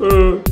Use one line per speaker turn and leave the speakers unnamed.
Uh.